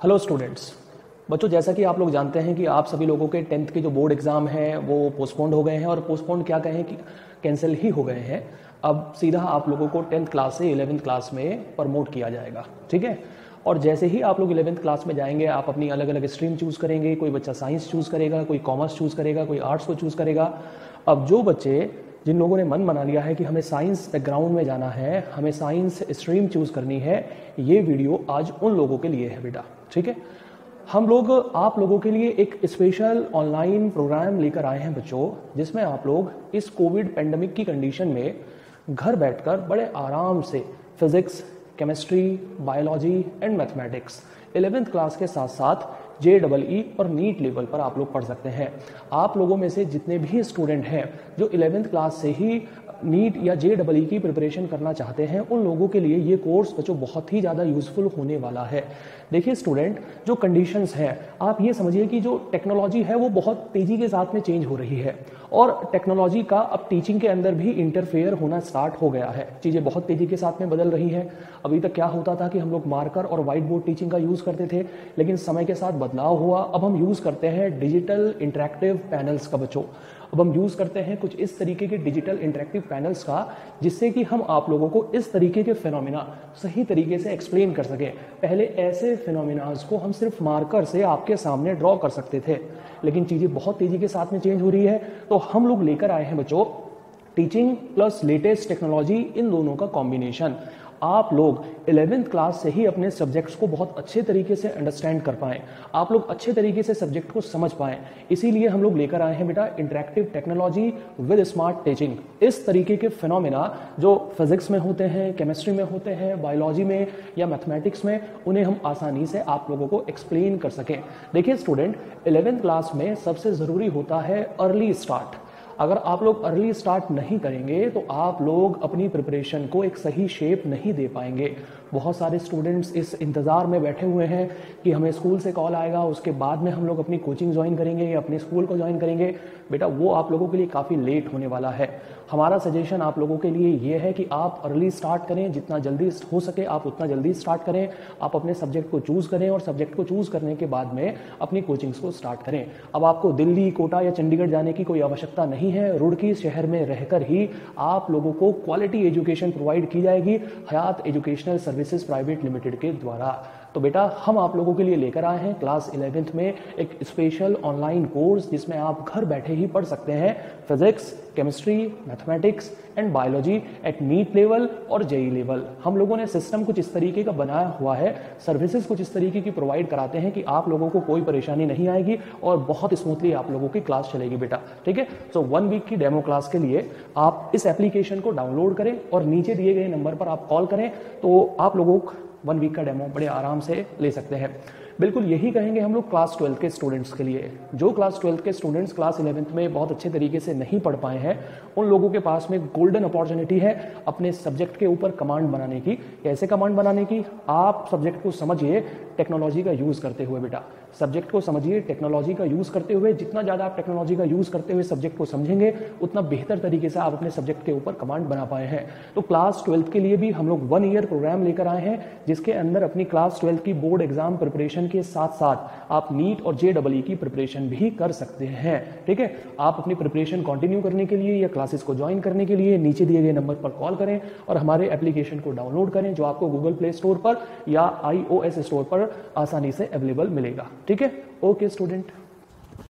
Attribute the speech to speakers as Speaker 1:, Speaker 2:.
Speaker 1: Hello students बच्चों, जैसा कि आप लोग जानते हैं कि आप सभी लोगों के टेंथ के जो बोर्ड एग्ज़ाम हैं, वो पोस्टपोन्ड हो गए हैं और पोस्टपोन्ड क्या कहें कि कैंसिल ही हो गए हैं। अब सीधा आप लोगों को टेंथ क्लास से इलेवेंथ क्लास में प्रमोट किया जाएगा, ठीक है? और जैसे ही आप लोग इलेवेंथ क्लास में जाएँगे, आप अपनी अलग अलग स्ट्रीम चूज़ करेंगे, कोई बच्चा साइंस चूज़ करेगा, कोई कॉमर्स चूज़ करेगा, कोई आर्ट्स को चूज़ करेगा। अब जो बच्चे, जिन लोगों ने मन बना लिया है कि हमें साइंस बैकग्राउंड में जाना है, हमें साइंस स्ट्रीम चूज़ करनी है, ये वीडियो आज उन लोगों के लिए है, बेटा। ठीक है? हम लोग, आप लोगों के लिए एक स्पेशल ऑनलाइन प्रोग्राम लेकर आए हैं बच्चों, जिसमें आप लोग इस कोविड पेंडेमिक की कंडीशन में घर बैठकर बड़े आराम से physics chemistry biology and mathematics eleventh class के साथ साथ जे डबल ई और नीट लेवल पर आप लोग पढ़ सकते हैं। आप लोगों में से जितने भी स्टूडेंट हैं, जो इलेवेंथ क्लास से ही नीट या जे डबल ई की प्रिपरेशन करना चाहते हैं, उन लोगों के लिए ये कोर्स बच्चों बहुत ही ज़्यादा यूजफुल होने वाला है। देखिए स्टूडेंट जो कंडीशंस हैं, आप ये समझिए कि जो टेक्नोलॉजी है, वो बहुत तेज़ी के साथ में चेंज हो रही है। और टेक्नोलॉजी का अब टीचिंग के अंदर भी इंटरफेयर होना स्टार्ट हो गया है। चीज़ें बहुत तेज़ी के साथ में बदल रही है। अभी तक क्या होता था कि हम लोग मार्कर और व्हाइट बोर्ड टीचिंग का यूज़ करते थे, लेकिन समय के साथ बदलाव हुआ। अब हम यूज़ करते हैं डिजिटल इंटरेक्टिव पैनल्स का बच्चों। अब हम यूज़ करते हैं कुछ इस तरीके के डिजिटल इंटरेक्टिव पैनल्स का, जिससे कि हम आप लोगों को इस तरीके के फिनोमिना सही तरीके से एक्सप्लेन कर सके। पहले ऐसे फिनोमिनाज को हम सिर्फ़ मार्कर से आपके सामने ड्रॉ कर सकते थे। लेकिन चीज़ें बहुत तेज़ी के साथ में चेंज हो रही है। तो हम लोग लेकर आए हैं बच्चों टीचिंग प्लस लेटेस्ट टेक्नोलॉजी इन दोनों का कॉम्बिनेशन आप लोग इलेवेंथ क्लास से ही अपने सब्जेक्ट्स को बहुत अच्छे तरीके से अंडरस्टैंड कर पाएँ। आप लोग अच्छे तरीके से सब्जेक्ट को समझ पाएँ। इसीलिए हम लोग लेकर आए हैं बेटा interactive technology with smart teaching इस तरीके के फिनोमिना जो फिजिक्स में होते हैं केमिस्ट्री में होते हैं बायोलॉजी में या मैथमेटिक्स में, उन्हें हम आसानी से आप लोगों को एक्सप्लेन कर सकें। देखिए स्टूडेंट इलेवेंथ क्लास में सबसे ज़रूरी होता है अर्ली स्टार्ट अगर आप लोग अर्ली स्टार्ट नहीं करेंगे तो आप लोग अपनी प्रिपरेशन को एक सही शेप नहीं दे पाएँगे। बहुत सारे स्टूडेंट्स इस इंतज़ार में बैठे हुए हैं कि हमें स्कूल से कॉल आएगा, उसके बाद में हम लोग अपनी कोचिंग ज्वाइन करेंगे या अपने स्कूल को ज्वाइन करेंगे। बेटा, वो आप लोगों के लिए काफ़ी लेट होने वाला है। हमारा सजेशन आप लोगों के लिए ये है कि आप अर्ली स्टार्ट करें, जितना जल्दी हो सके आप उतना जल्दी स्टार्ट करें। आप अपने सब्जेक्ट को चूज़ करें और सब्जेक्ट को चूज़ करने के बाद में अपनी कोचिंग्स को स्टार्ट करें। अब आपको दिल्ली, कोटा या चंडीगढ़ जाने की कोई आवश्यकता नहीं है, रुड़की शहर में रहकर ही आप लोगों को क्वालिटी एजुकेशन प्रोवाइड की जाएगी, Hayat educational service services private limited के द्वारा। तो बेटा, हम आप लोगों के लिए लेकर आए हैं क्लास इलेवेंथ में एक स्पेशल ऑनलाइन कोर्स जिसमें आप घर बैठे ही पढ़ सकते हैं। Physics chemistry mathematics and biology at NEET level और जेई लेवल हम लोगों ने सिस्टम कुछ इस तरीके का बनाया हुआ है। सर्विसेज़ कुछ इस तरीके की प्रोवाइड कराते हैं कि आप लोगों को कोई परेशानी नहीं आएगी और बहुत स्मूथली आप लोगों की क्लास चलेगी बेटा। ठीक है? सो वन वीक की डेमो क्लास के लिए आप इस एप्लीकेशन को डाउनलोड करें और नीचे दिए गए नंबर पर आप कॉल करें। तो आप लोगों वन वीक का डेमो बड़े आराम से ले सकते हैं। बिल्कुल यही कहेंगे हम लोग क्लास ट्वेल्थ के स्टूडेंट्स के लिए। जो क्लास ट्वेल्थ के स्टूडेंट्स क्लास इलेवेंथ में बहुत अच्छे तरीके से नहीं पढ़ पाए हैं, उन लोगों के पास में गोल्डन अपॉर्चुनिटी है अपने सब्जेक्ट के ऊपर कमांड बनाने की। कैसे कमांड बनाने की? आप सब्जेक्ट को समझिए टेक्नोलॉजी का यूज़ करते हुए बेटा। सब्जेक्ट को समझिए टेक्नोलॉजी का यूज़ करते हुए। जितना ज़्यादा आप टेक्नोलॉजी का यूज़ करते हुए सब्जेक्ट को समझेंगे, उतना बेहतर तरीके से आप अपने सब्जेक्ट के ऊपर कमांड बना पाए हैं। तो क्लास ट्वेल्थ के लिए भी हम लोग वन ईयर प्रोग्राम लेकर आए हैं, जिसके अंदर अपनी क्लास ट्वेल्थ की बोर्ड एग्ज़ाम प्रिपरेशन के साथ साथ आप नीट और जे डबल की प्रिपरेशन भी कर सकते हैं, ठीक है? आप अपनी प्रिपरेशन कंटिन्यू करने के लिए या क्लासेस को ज्वाइन करने के लिए नीचे दिए गए नंबर पर कॉल करें और हमारे एप्लीकेशन को डाउनलोड करें, जो आपको गूगल प्ले स्टोर पर या आई स्टोर पर आसानी से अवेलेबल मिलेगा, ठीक है? Okay student